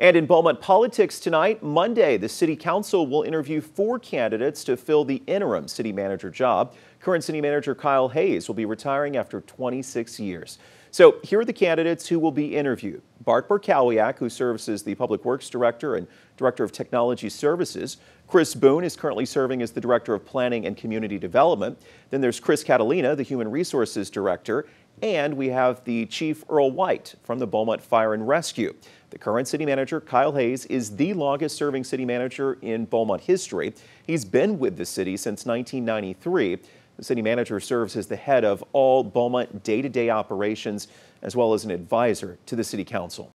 And in Beaumont politics tonight, Monday, the City Council will interview four candidates to fill the interim city manager job. Current city manager Kyle Hayes will be retiring after 26 years. So here are the candidates who will be interviewed. Bart Bartkowiak, who serves as the Public Works Director and Director of Technology Services. Chris Boone is currently serving as the Director of Planning and Community Development. Then there's Chris Catalina, the Human Resources Director. And we have the Chief Earl White from the Beaumont Fire and Rescue. The current city manager, Kyle Hayes, is the longest serving city manager in Beaumont history. He's been with the city since 1993. The city manager serves as the head of all Beaumont day-to-day -day operations as well as an advisor to the city council.